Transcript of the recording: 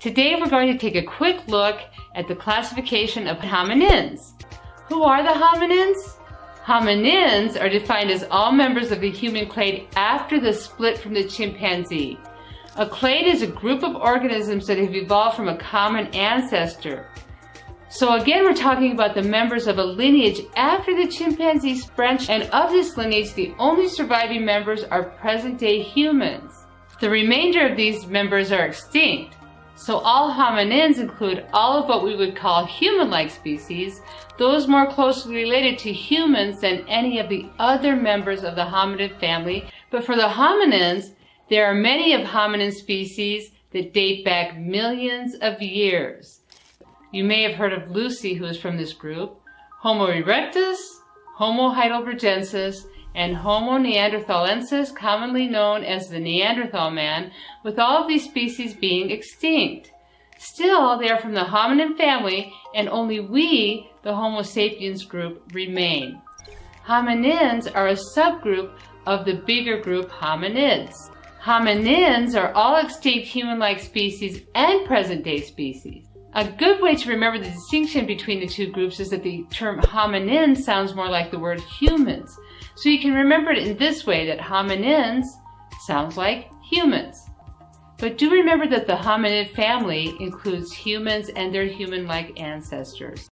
Today we're going to take a quick look at the classification of hominins. Who are the hominins? Hominins are defined as all members of the human clade after the split from the chimpanzee. A clade is a group of organisms that have evolved from a common ancestor. So again, we're talking about the members of a lineage after the chimpanzees branched, and of this lineage, the only surviving members are present-day humans. The remainder of these members are extinct. So all hominins include all of what we would call human-like species, those more closely related to humans than any of the other members of the hominid family. But for the hominins, there are many of hominin species that date back millions of years. You may have heard of Lucy, who is from this group, Homo erectus, Homo heidelbergensis, and Homo neanderthalensis, commonly known as the Neanderthal man, with all of these species being extinct. Still, they are from the hominin family, and only we, the Homo sapiens group, remain. Hominins are a subgroup of the bigger group hominids. Hominins are all extinct human-like species and present-day species. A good way to remember the distinction between the two groups is that the term hominin sounds more like the word humans. So you can remember it in this way that hominins sounds like humans. But do remember that the hominid family includes humans and their human-like ancestors.